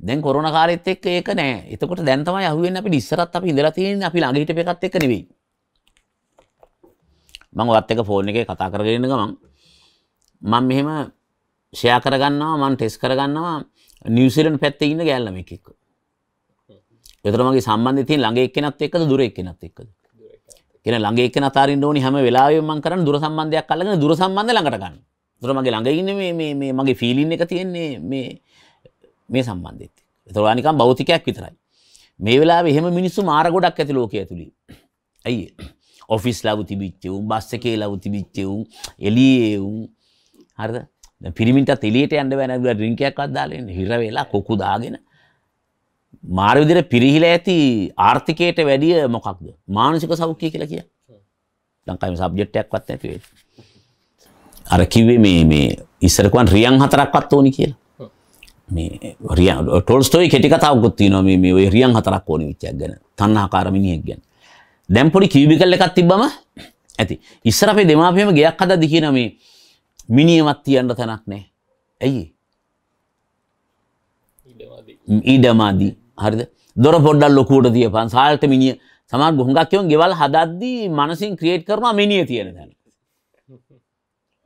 දැන් කොරන කාරෙත් එක්ක ඒක නෑ. එතකොට දැන් තමයි අහුවෙන්නේ අපි ඉස්සරත් අපි ඉඳලා තියෙන්නේ අපි ළඟ හිටපු එකත් එක්ක නෙවෙයි. මම ඔයත් එක්ක ෆෝන් එකේ කතා කරගෙන ඉන්න ගමන් මම මෙහෙම ෂෙයා කරගන්නවා මම ටෙස්ට් කරගන්නවා. නිව්සීලන්ත පැත්තේ ඉන්න ගෑල් ළමෙක් එක්ක. එතකොට මගේ සම්බන්ධය තියෙන ළඟ එක්කෙනත් එක්කද දුර එක්කෙනත් එක්කද? කියන ළඟ එක්කෙන අතාරින්න ඕනි හැම වෙලාවෙම මම කරන්නේ දුර සම්බන්ධයක් අල්ලගෙන දුර සම්බන්ධය ළඟට ගන්න. ඒතර මගේ ළඟ ඉන්නේ මේ මේ මේ මගේ ෆීලින් එක තියෙන්නේ මේ මේ සම්බන්ධෙත්. ඒතර නිකන් භෞතිකයක් විතරයි. මේ වෙලාවේ එහෙම මිනිස්සු මාර ගොඩක් ඇති ලෝකයේ ඇතුළේ. ඇයි ඔෆිස් ලව් තිබිච්ච උන් බස් එකේ ලව් තිබිච්ච උන් එළියේ උන් හරිද? දැන් පිරිමින්ටත් එළියට යන්න බෑ නේද ඩ්‍රින්ක් එකක්වත් දාලා ඉන්න හිර වෙලා කොකු දාගෙන මාර විදිහට පිරිහිලා ඇති ආර්ථිකයට වැඩිය මොකක්ද? මානසික සෞඛ්‍යය කියලා කිය. ලංකාවේ සබ්ජෙක්ට් එකක්වත් නැති වෙයි. අර කිව්වේ මේ මේ ඉස්සර කවන් රියන් හතරක්වත් ඕනි කියලා. මේ ටොල්ස්ටෝයි කෙටි කතාවකුත් තියෙනවා මේ මේ ඔය රියන් හතරක් ඕනි විච්චයක් ගැන. තණ්හාකාර මිනිහෙක් ගැන. දැන් පොඩි කියුබිකල් එකක් තිබ්බම ඇති. ඉස්සර අපේ දෙමාපියම ගෙයක් හදද්දි කියන මේ මිනියමක් තියන්න තැනක් නැහැ. ඇයි ඊඩමාදී. හරිද? දොර පොඩ්ඩක් ලොකුවට තියපන්. සාල්ට මිනිය සමහර ගොංගක් කියවන් ගෙවල් හදද්දී මනසින් ක්‍රියේට් කරනවා මිනිය තියෙන තැන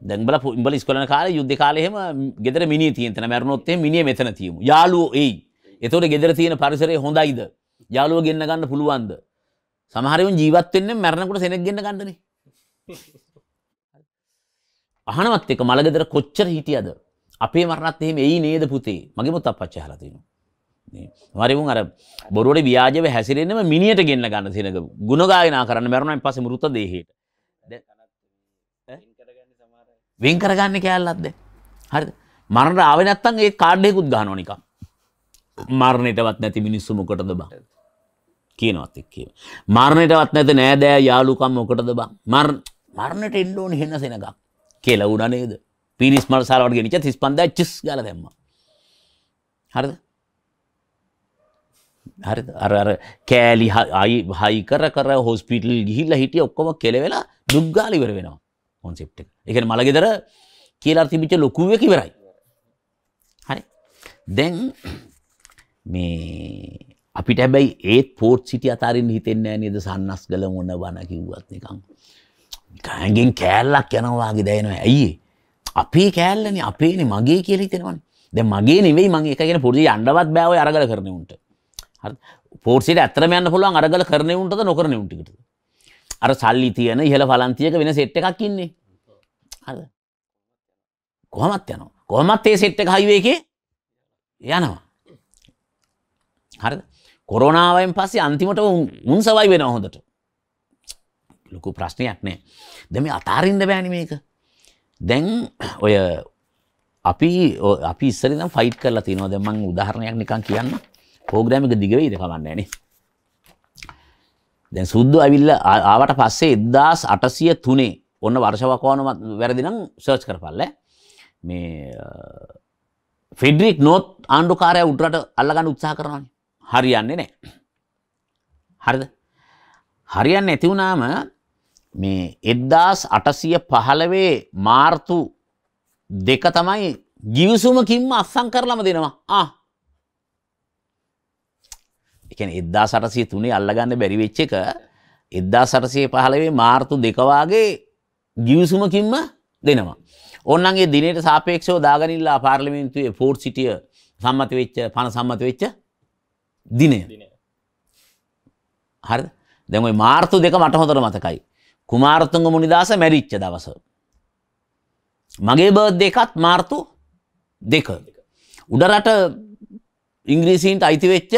දැන් බල උඹල ඉස්කෝලේ කාලේ යුද්ධ කාලේ එහෙම ගෙදර මිනිහ තියෙන තැන මැරුණොත් එහෙම මිනිහ මෙතන තියමු. යාළුවෝ එයි. එතකොට ගෙදර තියෙන පරිසරය හොඳයිද? යාළුවෝ ගෙන්න ගන්න පුළුවන්ද? සමහර වෙලාවෙන් ජීවත් වෙන්නේ මැරෙනකොට සෙනෙක් ගෙන්න ගන්නනේ. අහනවත් එක මල ගෙදර කොච්චර හිටියද? අපේ මරණත් එහෙම එයි නේද පුතේ? මගේ මුත් අපච්චි අහලා තියෙනවා. මරිමුන් අර බොරුවට ව්‍යාජව හැසිරෙන්නම මිනියට ගෙන්න ගන්න තියෙනක ගුණ ගායනා කරන්න මැරුණාන් පස්සේ මෘත දේහයට. වෙන් කරගන්න කෑල්ලක්ද? හරි මරණ ආව නැත්තන් ඒ කාඩ්ඩයකුත් ගහනෝ නික මරණයටවත් නැති මිනිස්සු මොකටද බා? කියනවත් එක් කියව මරණයටවත් නැත නෑදෑ යාලුකම් මොකටද බා? මර් මරණට එන්ඩෝන හෙන්න සෙනගක් කියල උඩ නේද? පිරිස් මල් සාලවට ගෙනනිච තිස් පන්ද චිස් ගල දෙම්ම. හරිද? හරි අර අර කෑලි අයි හයි කර කර හොස්පිටල් ගිහිල්ල හිටිය ඔක්කොම කෙලවෙලා දුක්ගාලිවර වෙනවා. කොන්සෙප්ට එකන මළගෙදර කියලා තිබිච්ච ලොකුව කිවරයි හරි? දැන් මේ අපිට හැබැයි ඒත් පෝට් සිටි අතාරින් හිතෙන්නේ නේද? සන්නස් ගල මොන වන කිව්වත් නිකන්. කෑගෙන් කෑල්ලක් යනවාගේ දැයනවා ඇයි අපේ කෑල්ලනේ අපේනේ මගේ කියලා හිතෙනවනේ. දැන් මගේ නෙවෙයි මම එක කියන පොඩි යන්නවත් බෑ ඔය අරගල කරන උන්ට. හරි? පෝට්සිට ඇත්තටම යන්න පුළුවන් අරගල කරන උන්ටද නොකරන උන්ට ටිකට අර සල්ලි තියෙන ඉහළ පලන්තියක වෙන සෙට් එකක් ඉන්නේ. හරිද කොහොමත් යනවා. කොහොමත් ඒ සෙට් එක හයිවේ එකේ යනවා. හරිද? කොරෝනාවෙන් පස්සේ අන්තිමට උන්- උන් සවයි වෙනවා හොඳට. ලොකු ප්‍රශ්නයක් නෑ. දැන් මේ අතාරින්න බෑනේ මේක. දැන් ඔය අපි ඔ- අපි ඉස්සර ඉඳන් ෆයිට් කරලා තියෙනවා. දැන් මම උදාහරණයක් නිකන් කියන්න. ප්‍රෝග්‍රෑම් එක දිග වෙයිද කවන්නේ නෑනේ දැන් සුද්දු ඇවිල්ලා ආ- ආවට පස්සේ 1803 ඔන්න වර්ෂවකවාන වැරදි නම් සර්ච් කරපල්ල. මේ ෆෙඩරික් නෝත් ආණ්ඩුකාරය උඩරට අල්ලගන්න උත්සාහ කරනවානේ. හරියන්නේ නෑ. හරිද? හරියන්න ඇතිවුණාම මේ එද්දාස් අටසිය පහළවේ මාර්තු දෙක තමයි ගිවිසුමකින්ම අස්සං කරලම දෙනවා. ආ සටසය තුනේ අල්ලගන්න බැරිවෙච්ච එක එද්දා සටසය පහළවේ මාර්තු දෙකවාගේ ගිවිසුමකින්ම දෙනවා. ඔන්නන්ගේ දිනයට සාපේක්ෂව දාගනිල්ලා පාර්ලිමින්තුවේ ෆෝර්ට් සිටිය සම්මත වෙච්ච පණ සම්මත වෙච්ච දිනය දින හරි දැම මාර්තු දෙක මට හොඳර මතකයි. කුමාරතුංග මුනිදස මැරිච්ච දවස. මගේ බර්ධ දෙකත් මාර්තු දෙක. උඩරට ඉංග්‍රීසිීන්ට අයිතිවෙච්ච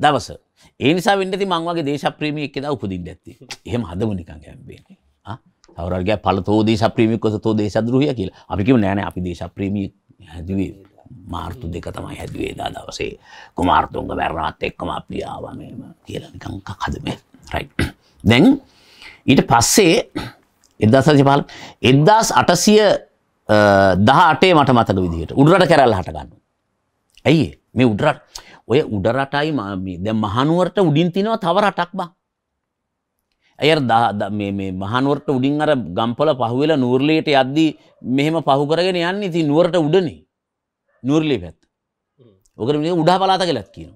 දවස. ඒනිසා වෙන්නති මංවගේ දේශප්‍රීමිය එකෙද උපදින් ඇත්ති. එහෙම හදමනිකන් හැම්බේනේ සවරගේ පලතෝ දේශප්‍රීමිකොස තෝ දේශදරුහය කියල. අපිකම නෑන අපි දේශප්‍රීමිය හැදවේ මාර්තු දෙක තමයි හැදවේදා දවසේ. කුමාර්තුන්ග වැරණත් එක්කම අපි ආවමම කියලා නිකංක හදමේ. රයි දැන් ඊට පස්සේ එදසි පාල එද්දාස් අටසිය දහ අටේ මට මතක විදිහට උඩරට කැරල්ල හටගන්න ඇයි මේ උඩරට ඔය උඩරටයි දැ මහනුවරට උඩින් තිනවා තව රටක් බා. ඇය මහනුවරට උඩින් අර ගම්පල පහුවෙල නූර්ලයට යද්දී මෙහෙම පහු කරගෙන යන්න ඉති නුවරට උඩනේ. නූර්ලේ පැත් ඔකට මේ උඩා පලාත කලත් කියන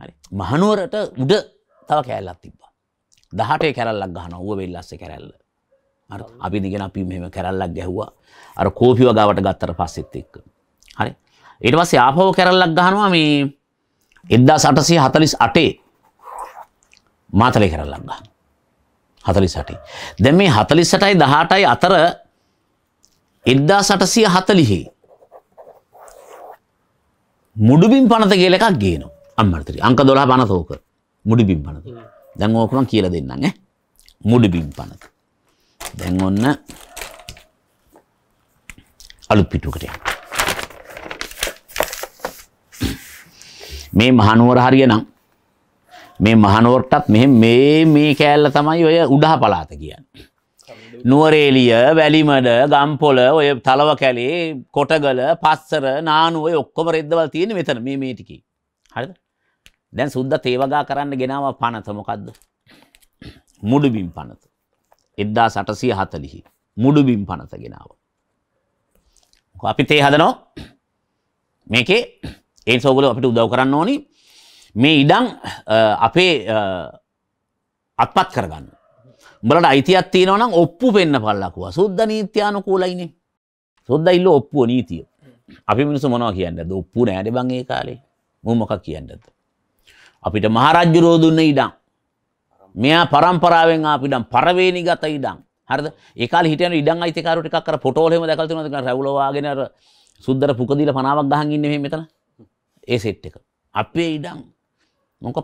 හරි. මහනුවරට උඩ තව කෑල්ලත් තිබ්බා. දහටේ කැරල්ලක් ගහන ුව වෙල්ලස්ස කැරැල්ල. අර අපි දිගෙන අපි මෙම කැරල්ලක් ගැහ්වා. අර කෝපිව ගවට ගත්තර පස්සෙත් එක්ක. හරි. ඒට පස්සේ ආපව කැරල්ලක් ගහනවා මේ එද්දා සටසය හතලිස් අටේ මාතලය කරල්ලක් ගහන හතලි සටේ දැ මේ හතලි සටයි දහටයි අතර එද්දා සටසිය හතලිහි මුඩුබින් පනත කියල එකක් ගේන අම්මර්තරි අංක දොලා පනතෝක මුඩිබින් පනත. දැන් ඕකම කියල දෙන්න ඈ. මුඩිබින් පනත. දැන් ඔන්න අලුත් පිටුකට මේ මහනුවර හරිය නම් මේ මහනුවරටත් මෙ මේ මේ කෑල්ල තමයි ඔය උඩහ පලාත කියන්න. නුවරේලිය වැලිමඩ ගම්පොල ඔය තලව කැලේ කොටගල පස්සර නානුව ඔක්කොම රෙද්දවල් තියෙන මෙතන මේ මේටිකි හරිද? දැන් සුද්ද තේවගා කරන්න ගෙනාව පනතමොකක්ද මුඩුබිම් පනත. එද්දා සටසිය හතලිහි. මුඩුබිම් පනත ගෙනාව. අපි තේ හදනෝ? මේකේ ඒ සෝගල අපිට උදව් කරන්න ඕනි. මේ ඉඩං අපේ අත්පත් කරගන්න. බලට අයිතියක් තියෙනවනම් ඔප්පු පෙන්න්න පල්ලකුව සුද්ද නීත්‍යාන කූලයිනේ සොද්ද ඉල්ල ඔප්පුුව නීතිය. අපි මිනිසු මොනවා කියන්නද ඔප්පු නෑඩ බංගේ කාලේ. මුමොකක් කියන්නද? අපිට මහරජ්ජුරෝ දුන්න ඉඩම්. මෙයා පරම්පරාවෙන් අපිටම් පරවේනි ගත ඉඩම්. හරද? ඒකාල හිටන ඉඩන් අයිතිකාරට එකක් පොටෝලෙම දැකල්තුනක රැවලවාගෙන සුද්දර පුකදිල පනාවක් ගහන් ඉන්න මෙතන. ඒ සෙට් එක. අපේ ඉඩම් මොක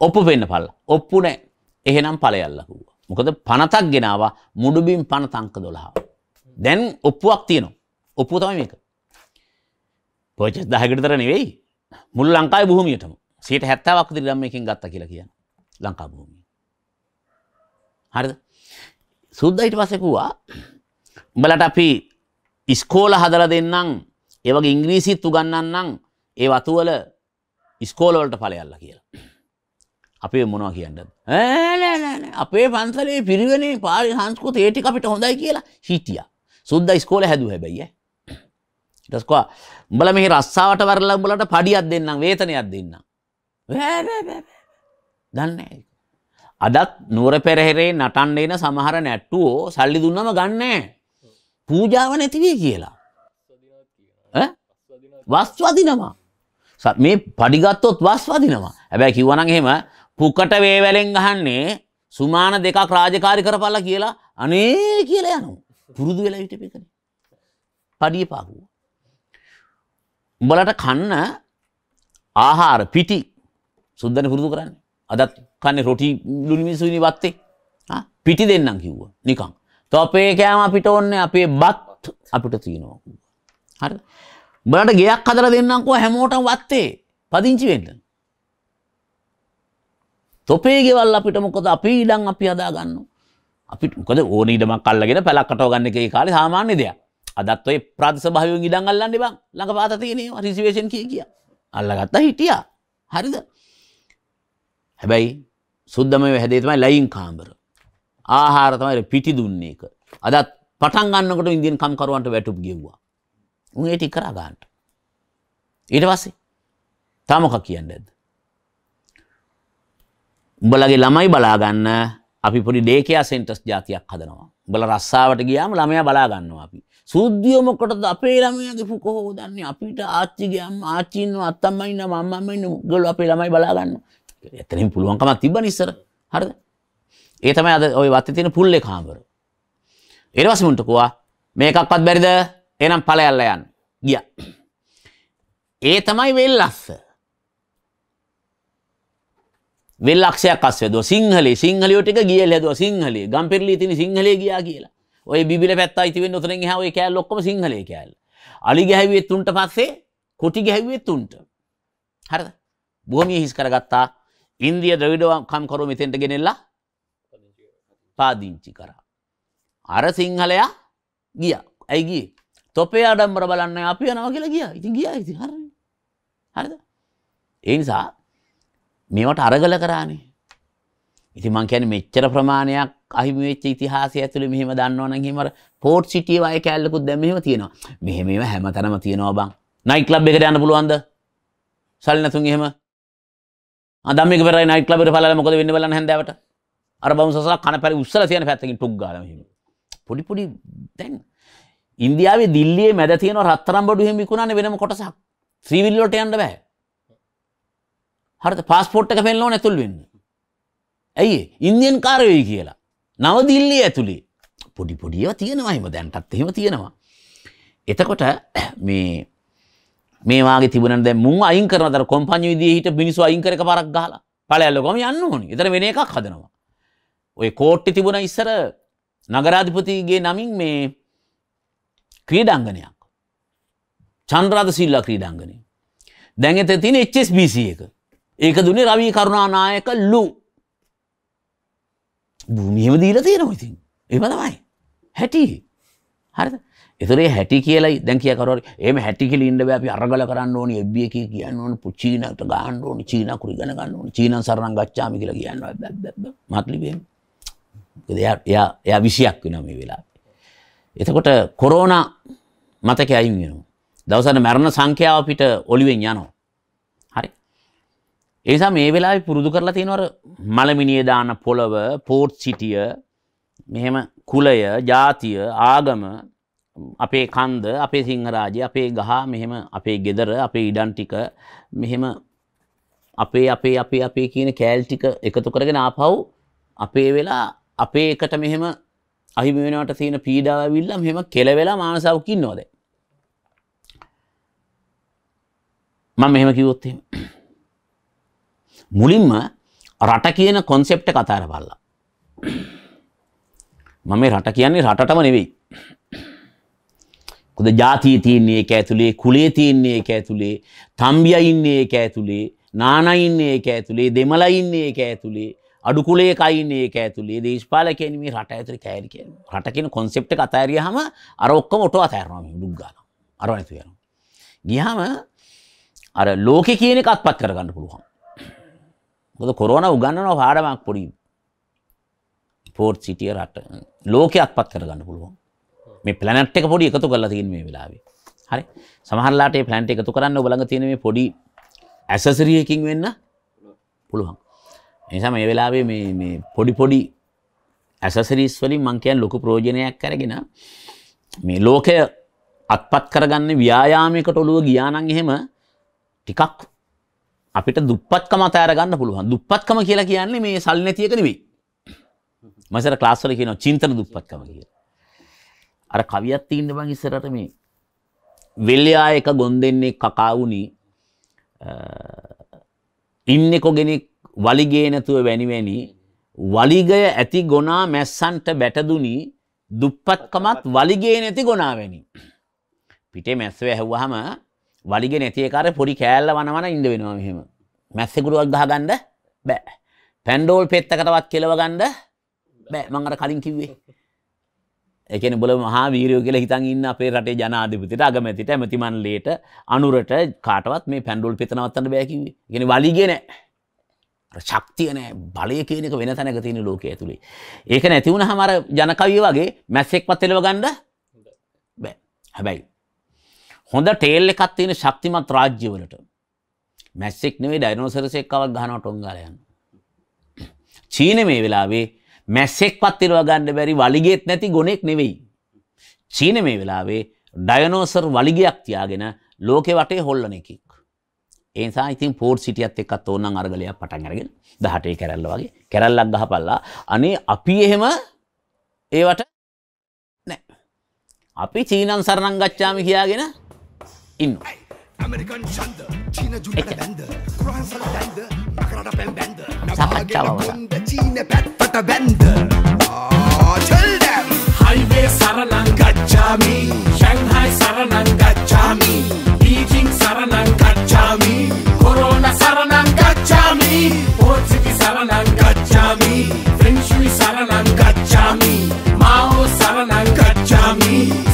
ඔප්පු පෙන්න්න පල්ල. ඔප්පු නෑ. එහෙනම් පලයල්ලකුව මොකද පනතක් ගෙනවා මුඩුබිම් පණ තංක දොළහා දැන් ඔප්පුවක් තියනවා. ඔප්පු තම මේක. පෝච දහකටතර නෙවෙයි. මුල් ලංකායි බොහමියටම සට හැත්තාවක් දිරම් එකින් ගත්ත කියලා කිය ලංකා භූමිය. හරිද? සුද්දයිට පසකුවා උඹලට අපි ඉස්කෝල හදල දෙන්නම්. ඒවගේ ඉංග්‍රීසිත් උගන්නන්නම් ඒ වතුවල ඉස්කෝලවලට පලයල්ල කියලා. අපේ මොනවා කියන්නද අපේ පන්සලේ පිරිවනේ පාරි සංස්කෘ ඒටි අපිට හොඳයි කියලා හිටිය. සුද්ද ස්කෝල හැදුව හැබැයි ටස්කවා උඹල මේ රස්සාාවට වරල බලට පඩියත් දෙන්නම් වේතනයක් දෙන්න දන්න අදත් නුවර පෙරහෙරේ නටන්ඩේන සමහර නැට්ටුවෝ සල්ලි දුන්නම ගන්නෑ. පූජාව නැතිවේ කියලා. වස්වදිනවා මේ පඩිගත්තොත් වස් වදිනවා හැබැයි කිව්වනන් හෙම පුකට වේවැලෙන් ගහන්නේ සුමාන දෙකක් රාජකාරි කරපල්ල කියලා අනේ කියල යනු පුරුදු වෙලා හිටපු එකනේ. පඩිය පාකුව. උඹලට කන්න ආහාර පිටි සුද්දන පුරුදු කරන්න. අදත් කන්නේ රොටි ලුණු මිසුනි වත්තේ. ආ පිටි දෙන්නම් කිව්වා. නිකන්. තොපේ කෑම අපිට ඕනේ අපේ බත් අපිට තියෙනවා. හරි. උඹලට ගෙයක් හදලා දෙන්නම්කෝ හැමෝටම වත්තේ. පදිංචි වෙන්න. තොපේ ගෙවල් අපිට මොකද අපි ඉඩම් අපි හදා ගන්නවා. අපිට මොකද ඕන ඉඩමක් අල්ලගෙන පැලක් කටව ගන්න එකේ කාලේ සාමාන්‍ය දෙයක්. අදත් ඔය ප්‍රාදේශ භාවයෙන් ඉඩම් අල්ලන්න බං. ළඟ පාත තියෙනවා රිසර්වේෂන් කිය කිය. අල්ලගත්තා හිටියා. හරිද? හැබැයි සුද්දම හැදේ තමයි ලයින් කාමර. ආහාර තමයි පිටි දුන්නේ එක. අදත් පටන් ගන්නකොට ඉන්දියන් කම්කරුවන්ට වැටුප් ගෙව්වා. උන් ඒ ටික කරා ගන්නට. ඊට පස්සේ තාම මොකක් කියන්නේ නැද්ද? උඹලගේ ළමයි බලා ගන්න අපි පොඩි ඩේකියා සෙන්ටර්ස් જાතියක් හදනවා. උඹලා රස්සාවට ගියාම ළමයා බලා ගන්නවා අපි. සූද්දියෝ මොකටද අපේ ළමයාගේ පුකෝ හොදන්නේ අපිට ආච්චි ගියාම ආච්චි ඉන්නවා අත්තම්මා ඉන්නවා මම්මා ඉන්නවා ගොල්ලෝ අපේ ළමයි බලා ගන්නවා. එතනින් පුළුවන්කමක් තිබ්බනේ ඉස්සර. හරිද? ඒ තමයි අද ওই වත්තේ තියෙන පුල්ලේ කාමර. ඊට පස්සේ මුන්ට කිව්වා මේකක්වත් බැරිද? එහෙනම් ඵලයල්ලා යන්න. ගියා. ඒ තමයි වෙල්ලස්ස. වෙල්ලක්ෂයක් අස්වැදුව සිංහලේ සිංහලියෝ ටික ගියල් හැදුවා සිංහලේ ගම්පෙරළි තියෙන සිංහලේ ගියා කියලා. ඔය බිබිල පැත්ත අයිති වෙන්න උතනින් එහා ඔය කෑල්ල ඔක්කොම සිංහලේ කෑල්ල. අලි ගැහැව්වෙත් තුන්ට පස්සේ කොටි ගැහැව්වෙත් තුන්ට. හරිද? භූමිය හිස් කරගත්තා. ඉන්දිය ද්‍රවිඩ කම්කරු මෙතෙන්ට ගෙනෙල්ලා පාදිංචි කරා. අර සිංහලයා ගිය ඇයි ගියේ තොපේ අඩම්බර බලන්න අපි යනවා කියලා ගියා. ඉතින් ගියා. ඉතින් හරි. හරිද? ඒ නිසා මේවට අරගල කරානේ. ඉතින් මං කියන්නේ මෙච්චර ප්‍රමාණයක් අහිමි වෙච්ච ඉතිහාසය ඇතුලේ මෙහෙම දන්නවනම් එහෙම අර පෝට් සිටිය වගේ කැලලකුත් දැන් මෙහෙම තියෙනවා. මෙහෙම ඒවා හැමතැනම තියෙනවා බං. නයිට් ක්ලබ් එකට යන්න පුළුවන්ද? සල්ලි නැතුන් එහෙම? ආ ධම්මික පෙරයි නයිට් ක්ලබ් එකට බලලා මොකද වෙන්නේ බලන්න හැන්දෑවට? අර බවුන්සස්ලා කන පැරි උස්සලා තියෙන පැත්තකින් ටුක් ගාලා මෙහෙම. පොඩි පොඩි දැන් ඉන්දියාවේ දිල්ලියේ මැද තියෙන රත්තරම් බඩු එහෙම විකුණන්නේ වෙනම කොටසක්. ශ්‍රීවිල් වලට යන්න බෑ. හරිද? පාස්පෝර්ට් එක පෙන්නන්න ඕනේ ඇතුල් වෙන්න. ඇයි ඉන්දියන් කාරයෝයි කියලා. නව දිල්ලිය ඇතුලේ. පොඩි පොඩිව තියෙනවා එහෙම. දැන්ටත් එහෙම තියෙනවා. එතකොට මේ මේවාගේ තිබුණන දැන් මුන් අයින් කරන දර කොම්පඤ්ඤු විදිහේ හිට මිනිස්සු අයින් කර එක පාරක් ගහලා. ඵලයල්ලකම යන්න ඕනේ. එතන වෙන එකක් හදනවා. ඔය කෝට්ටේ තිබුණ ඉස්සර නගරාධිපතිගේ නමින් මේ ක්‍රීඩාංගනයක්. චන්ද්‍රාද සිල්ලා ක්‍රීඩාංගනය. දැන් එතන තියෙන HSBC එක. ඒක දුන්නේ රවි කරුණානායක ලු. භූමියම දීලා තියෙනවා ඉතින්. එහෙම තමයි. හැටි. හරිද? එතරේ හැටි කියලයි දැන් කිය කරුවර එහෙම හැටි කියලා ඉන්න බෑ අපි අරගල කරන්න ඕනි FB එකේ කියන්න ඕනි චීනට ගහන්න ඕනි චීනා කුරි ගණ ගන්න ඕනි චීනන් සරණම් ගච්ඡාමි කියලා කියන්න බෑ බෑ බෑ මාත්ලි බෑම මොකද එයා එයා එයා 20ක් වෙනවා මේ වෙලාවේ එතකොට කොරෝනා මතකයි අයින් වෙනවා. දවසට මරණ සංඛ්‍යාව අපිට ඔලිවෙන් යනවා. හරි. ඒ නිසා මේ වෙලාවේ පුරුදු කරලා තියෙනවර මලමිනිය දාන පොළව පෝට් සිටිය මෙහෙම කුලය ජාතිය ආගම අපේ කන්ද අපේ සිංහරාජය අපේ ගහ මෙහෙම අපේ ගෙදර අපේ ඉඩන් ටික මෙහෙම අපේ අපේ අපේ අපේ කියන කෑල් ටික එකතු කරගෙන ආපහු අපේ වෙලා අපේ එකට මෙහෙම අහිමි වෙනවට තියෙන පීඩාව ඇවිල්ලා මෙහෙම කෙලවෙලා මානසාවක ඉන්නවද? මම මෙහෙම කිව්වොත් එහෙම. මුලින්ම රට කියන කොන්සෙප්ට් එක අතාර බලලා. මම මේ රට කියන්නේ රටටම නෙවෙයි. කොද ජාතිය තියන්නේ එක ඇතුළේ කුලේ තියන්නේ එක ඇතුළේ තම්බිය ඉන්නේ එක ඇතුළේ නානයින්නේ එක ඇතුළේ දෙමලයින්නේ එක ඇතුළේ අඩුකුලේ කයින්නේ එක ඇතුළේ දේශපාලකයන් මේ රට ඇතුළේ කෑලි කියන රට කියන කොන්සෙප්ට් එක අතෑරියාම අර ඔක්කොම ඔටෝ අතෑරනවා මේ දුක් ගන්නවා. අර නැතු වෙනවා ගියාම අර ලෝකේ කියන එක අත්පත් කරගන්න පුළුවන්. මොකද කොරෝනා උගන්වනවා පාඩමක් පොඩි පෝර්ට් සිටිය රට. ලෝකේ අත්පත් කරගන්න පුළුවන්. මේ ප්ලනට් එක පොඩි එකතු කරලා තියෙන මේ වෙලාවේ. හරි. සමහරලාට මේ ප්ලැන්ට් එකතු කරන්න ඔබ ළඟ තියෙන මේ පොඩි ඇසසරි එකකින් වෙන්න පුළුවන්. ඒ නිසා මේ වෙලාවේ මේ මේ පොඩි පොඩි ඇසසරිස් වලින් මං කියන්නේ ලොකු ප්‍රයෝජනයක් අරගෙන මේ ලෝකය අත්පත් කරගන්න ව්‍යායාමයකට ඔළුව ගියා නම් එහෙම ටිකක් අපිට දුප්පත්කම අතෑර ගන්න පුළුවන්. දුප්පත්කම කියලා කියන්නේ මේ සල්ලි නැති එක නෙවෙයි. මසර ක්ලාස් වල කියනවා චින්තන දුප්පත්කම කියලා. අර කවියත් තිීන්න බං ඉස්සරට මේ වෙල්ලයා එක ගොන් දෙන්නේ කකාවුනි ඉන්නෙකොගෙනෙක් වලිගේ නැතුව වැනිවැනි වලිගය ඇති ගොනා මැස්සන්ට බැටදුනි දුප්පත්කමත් වලිගේ නැති ගොනාවැනි. පිටේ මැස්ව ඇහව්වහම වලිග නැතියකාර පොඩි කෑල්ල වනවන ඉඩ වෙනවා මෙහෙම. මැස්සෙකුරුවක් ගහගණ්ඩ බෑ. පැන්ඩෝල් පෙත්තකටවත් කෙලව ගණ්ඩ බෑ මංගට කලින් කිව්වේ. එකන බොල මහා වීරයෝ කියල හිතන් ඉන්න අපේ රටේ ජනාධිපතිට අගමැතිට ඇමතිමන්ලේට අනුරට කාටවත් මේ පැන්ඩුල් පෙතනවත්තන්න බැකිවේ ගෙන වලිගෙන ශක්තියන බලය කියනක වෙන තැනක තියෙන ලෝක ඇතුළේ ඒක නැතිවුණ හමර ජනකවිය වගේ මැස්සෙක් පත් එලව ගණ්ඩ බෑ හැබැයි හොඳ ටේල් එකත් තියෙන ශක්තිමත් රාජ්‍යවලට මැස්සෙක් නෙවේ ඩයිනෝසරසෙක්කවක් ගහනව ටොංගලයන්න චීන මේ වෙලාවේ මැස්සෙක් පත්තිරව ගණ්ඩ බැරි වලිගෙත් නැති ගොනෙක් නෙවෙයි. චීන මේ වෙලාවේ ඩයනෝසර් වලිගයක් තියාගෙන ලෝකෙ වටේ හොල්ලන එකෙක්. ඒසා ඉතින් පෝට් සිටියත් එක්කත් ඕනනම් අරගලයක් පටන් අරගෙන 18 කැරල්ල වගේ කැරල්ලක් ගහපල්ලා. අනේ අපි එහෙම ඒවට නෑ. අපි චීනන් සරණං ගච්ඡාමි කියාගෙන ඉන්නවා. ඇමරිකන් ඡන්ද චීන ජුටට බැන්ද කුරාන් වල බැන්ද නකරට පෙන් බැන්ද සහජව වුණා චීන පැත්තට බැන්ද ආ චල් දැම් හයිවේ සරණං ගච්ඡාමි. ෂැන්හයි සරණං You.